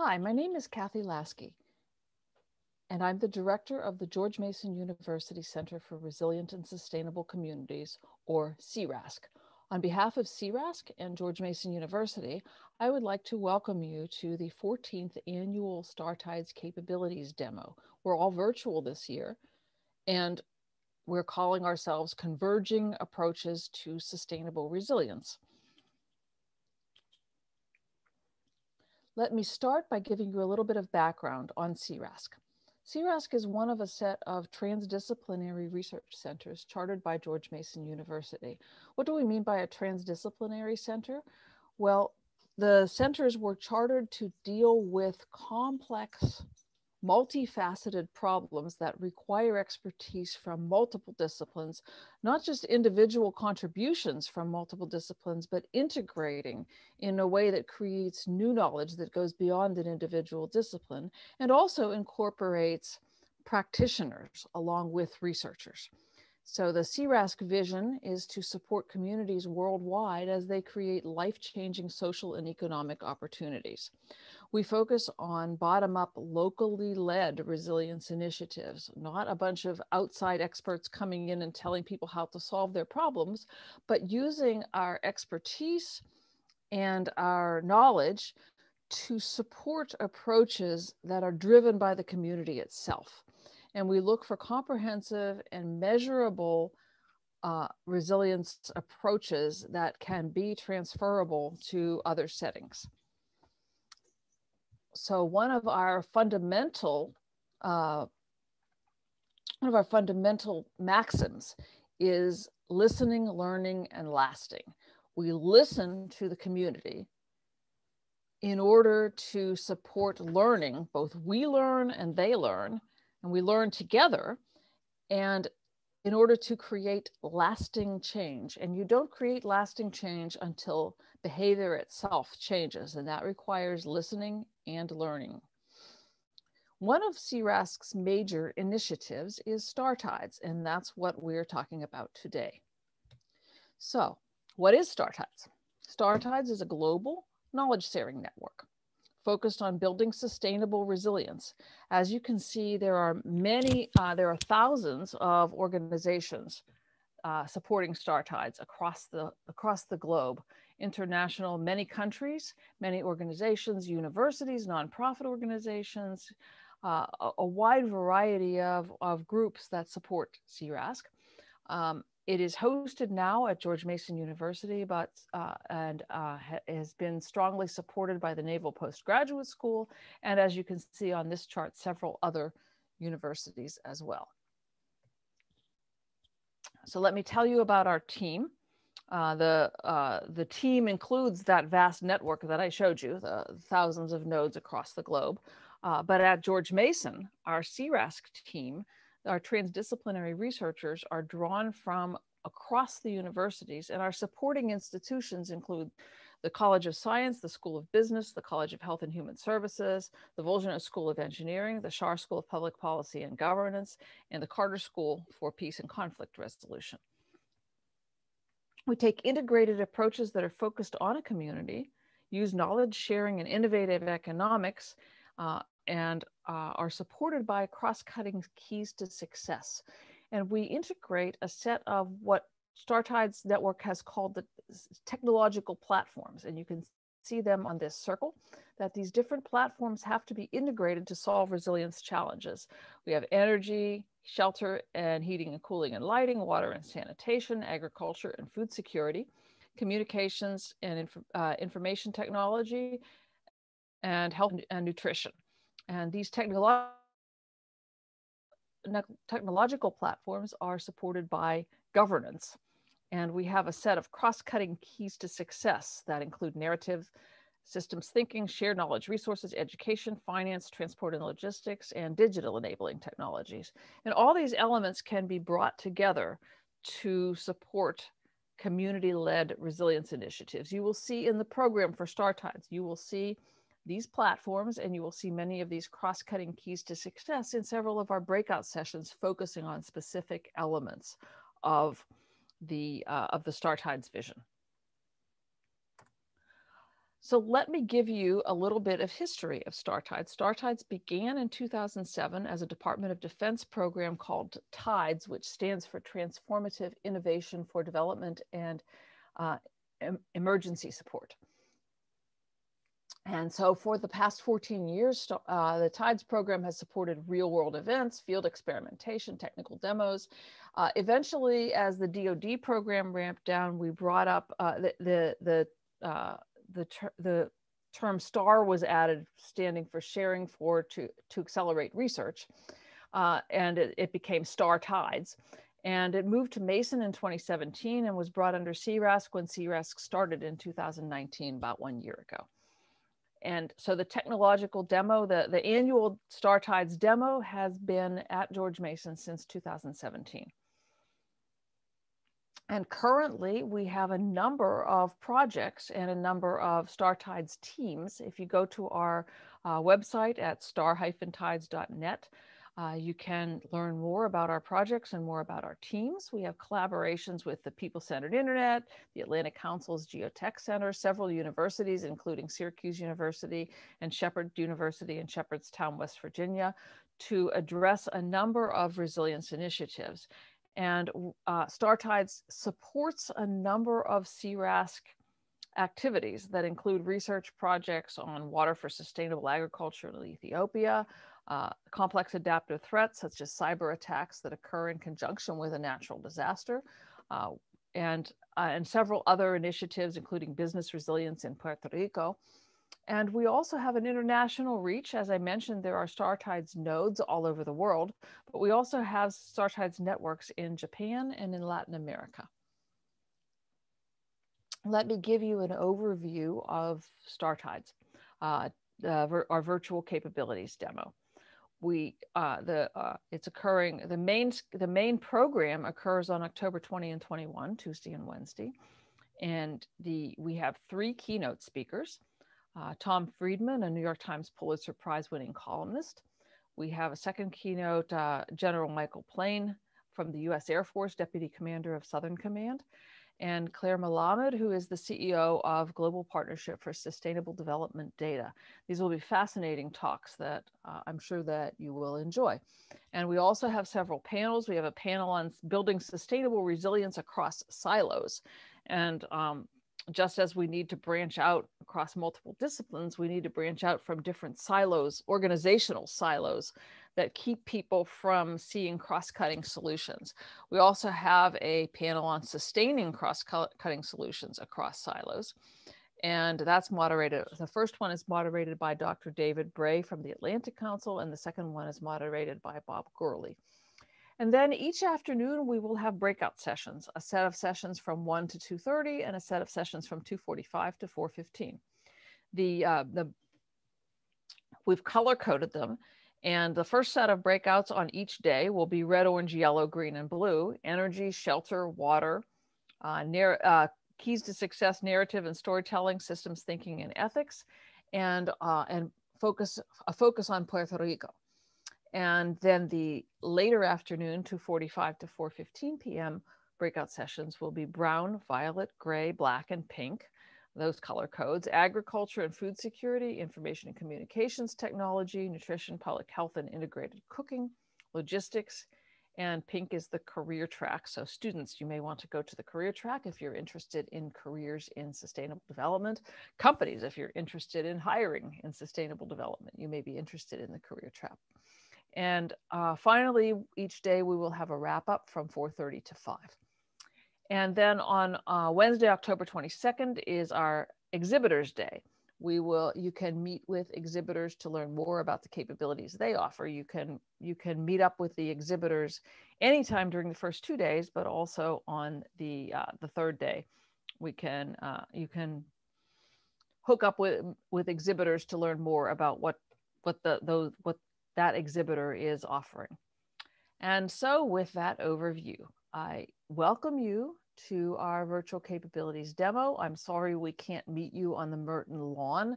Hi, my name is Kathy Laskey, and I'm the director of the George Mason University Center for Resilient and Sustainable Communities, or CRASC. On behalf of CRASC and George Mason University, I would like to welcome you to the 14th annual StarTides Capabilities Demo. We're all virtual this year, and we're calling ourselves Converging Approaches to Sustainable Resilience. Let me start by giving you a little bit of background on CRASC. CRASC is one of a set of transdisciplinary research centers chartered by George Mason University. What do we mean by a transdisciplinary center? Well, the centers were chartered to deal with complex multifaceted problems that require expertise from multiple disciplines, not just individual contributions from multiple disciplines, but integrating in a way that creates new knowledge that goes beyond an individual discipline and also incorporates practitioners along with researchers. So the CRASC vision is to support communities worldwide as they create life-changing social and economic opportunities. We focus on bottom up, locally led resilience initiatives, not a bunch of outside experts coming in and telling people how to solve their problems, but using our expertise and our knowledge to support approaches that are driven by the community itself. And we look for comprehensive and measurable uh, resilience approaches that can be transferable to other settings so one of our fundamental uh, one of our fundamental maxims is listening, learning, and lasting. We listen to the community in order to support learning. Both we learn and they learn, and we learn together. And in order to create lasting change. And you don't create lasting change until behavior itself changes, and that requires listening and learning. One of CRASC's major initiatives is StarTides, and that's what we're talking about today. So, what is StarTides? StarTides is a global knowledge sharing network focused on building sustainable resilience. As you can see, there are many, uh, there are thousands of organizations uh, supporting StarTides across the, across the globe international, many countries, many organizations, universities, nonprofit organizations, uh, a, a, wide variety of, of groups that support CRASC. Um, it is hosted now at George Mason University, but uh, and uh, has been strongly supported by the Naval Postgraduate School, and as you can see on this chart, several other universities as well. So let me tell you about our team. Uh, the, uh, the team includes that vast network that I showed you, the thousands of nodes across the globe. Uh, but at George Mason, our CRASC team, our transdisciplinary researchers are drawn from across the universities and our supporting institutions include the College of Science, the School of Business, the College of Health and Human Services, the Volgenau School of Engineering, the Schar School of Public Policy and Governance, and the Carter School for Peace and Conflict Resolution. We take integrated approaches that are focused on a community, use knowledge sharing and innovative economics, uh, and uh, are supported by cross-cutting keys to success. And we integrate a set of what StarTides Network has called the technological platforms. And you can see them on this circle, that these different platforms have to be integrated to solve resilience challenges. We have energy, shelter and heating and cooling and lighting, water and sanitation, agriculture and food security, communications and inf uh, information technology, and health and nutrition. And these technolo technological platforms are supported by governance. And we have a set of cross-cutting keys to success that include narrative, systems thinking, shared knowledge resources, education, finance, transport and logistics, and digital enabling technologies. And all these elements can be brought together to support community-led resilience initiatives. You will see in the program for StarTides, you will see these platforms and you will see many of these cross-cutting keys to success in several of our breakout sessions focusing on specific elements of the, uh, of the StarTides vision. So let me give you a little bit of history of StarTides. StarTides began in 2007 as a Department of Defense program called TIDES, which stands for Transformative Innovation for Development and uh, Emergency Support. And so for the past 14 years, uh, the TIDES program has supported real world events, field experimentation, technical demos. Uh, eventually, as the DoD program ramped down, we brought up uh, the, the, the uh, the, ter the term STAR was added, standing for Sharing for to, to Accelerate Research, uh, and it, it, became STAR Tides. And it moved to Mason in 2017 and was brought under CRASC when CRASC started in 2019, about one year ago. And so the technological demo, the, the annual Star Tides demo has been at George Mason since 2017. And currently, we have a number of projects and a number of Star Tides teams. If you go to our uh, website at star-tides.net, uh, you can learn more about our projects and more about our teams. We have collaborations with the People Centered Internet, the Atlantic Council's Geotech Center, several universities, including Syracuse University and Shepherd University in Shepherdstown, West Virginia, to address a number of resilience initiatives. And uh, StarTides supports a number of CRASC activities that include research projects on water for sustainable agriculture in Ethiopia, uh, complex adaptive threats such as cyber attacks that occur in conjunction with a natural disaster, uh, and, uh, and several other initiatives, including business resilience in Puerto Rico. And we also have an international reach. As I mentioned, there are StarTides nodes all over the world, but we also have StarTides networks in Japan and in Latin America. Let me give you an overview of StarTides, uh, our virtual capabilities demo. We, uh, the, uh, it's occurring, the main, the main program occurs on October 20 and 21, Tuesday and Wednesday. And the, we have three keynote speakers uh, Tom Friedman, a New York Times Pulitzer Prize winning columnist. We have a second keynote, uh, General Michael Plehn from the US Air Force, Deputy Commander of Southern Command, and Claire Melamed, who is the CEO of Global Partnership for Sustainable Development Data. These will be fascinating talks that uh, I'm sure that you will enjoy. And we also have several panels. We have a panel on building sustainable resilience across silos. And um, just as we need to branch out across multiple disciplines, we need to branch out from different silos, organizational silos that keep people from seeing cross-cutting solutions. We also have a panel on sustaining cross-cutting solutions across silos. And that's moderated. The first one is moderated by Dr. David Bray from the Atlantic Council, and the second one is moderated by Bob Gourley. And then each afternoon we will have breakout sessions, a set of sessions from 1 to 2.30 and a set of sessions from 2.45 to 4.15. The, uh, the, we've color coded them and the first set of breakouts on each day will be red, orange, yellow, green, and blue, energy, shelter, water, uh, uh, keys to success, narrative and storytelling, systems thinking and ethics, and, uh, and focus, a focus on Puerto Rico. And then the later afternoon, 2.45 to 4.15 p.m. breakout sessions will be brown, violet, gray, black, and pink, those color codes, agriculture and food security, information and communications technology, nutrition, public health, and integrated cooking, logistics, and pink is the career track. So students, you may want to go to the career track if you're interested in careers in sustainable development. Companies, if you're interested in hiring in sustainable development, you may be interested in the career track. And uh, finally, each day we will have a wrap up from 4.30 to 5. And then on uh, Wednesday, October 22nd is our exhibitors day. We will, you can meet with exhibitors to learn more about the capabilities they offer. You can, you can meet up with the exhibitors anytime during the first two days, but also on the, uh, the third day. We can, uh, you can hook up with, with exhibitors to learn more about what, what the, those, what that exhibitor is offering. And so with that overview, I welcome you to our virtual capabilities demo. I'm sorry we can't meet you on the Merten lawn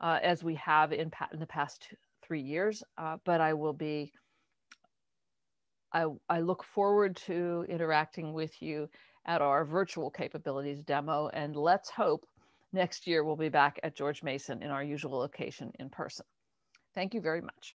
uh, as we have in, in, the past three years, uh, but I will be, I, I look forward to interacting with you at our virtual capabilities demo and let's hope next year we'll be back at George Mason in our usual location in person. Thank you very much.